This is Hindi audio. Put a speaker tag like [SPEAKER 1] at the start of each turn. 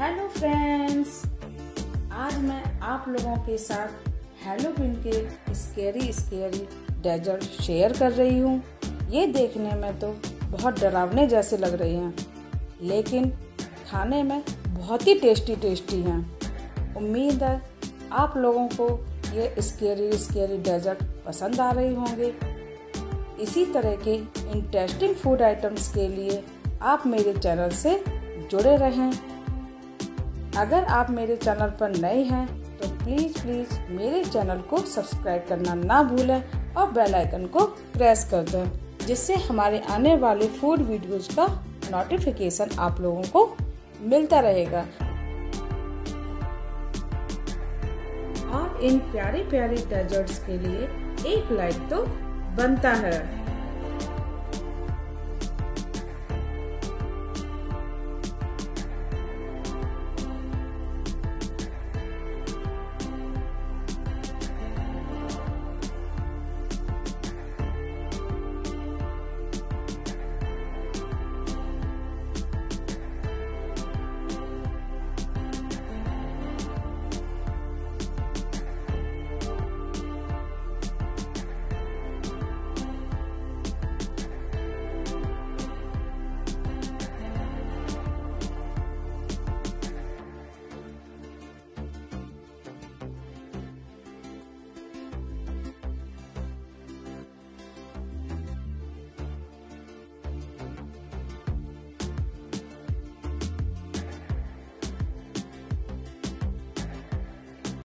[SPEAKER 1] फ्रेंड्स आज मैं आप लोगों के साथ हेलोविन के स्केरी स्केरी डेजर्ट शेयर कर रही हूँ। ये देखने में तो बहुत डरावने जैसे लग रहे हैं, लेकिन खाने में बहुत ही टेस्टी टेस्टी हैं। उम्मीद है आप लोगों को ये स्केरी स्केरी डेजर्ट पसंद आ रही होंगे। इसी तरह के इंटरेस्टिंग फ़ूड आइटम्स के लिए आप मेरे चैनल से जुड़े रहें। अगर आप मेरे चैनल पर नए हैं तो प्लीज़ प्लीज़ मेरे चैनल को सब्सक्राइब करना ना भूलें और बेल आइकन को प्रेस कर दें, जिससे हमारे आने वाले फ़ूड वीडियोस का नोटिफिकेशन आप लोगों को मिलता रहेगा। और इन प्यारे प्यारे डेजर्ट्स के लिए एक लाइक तो बनता है।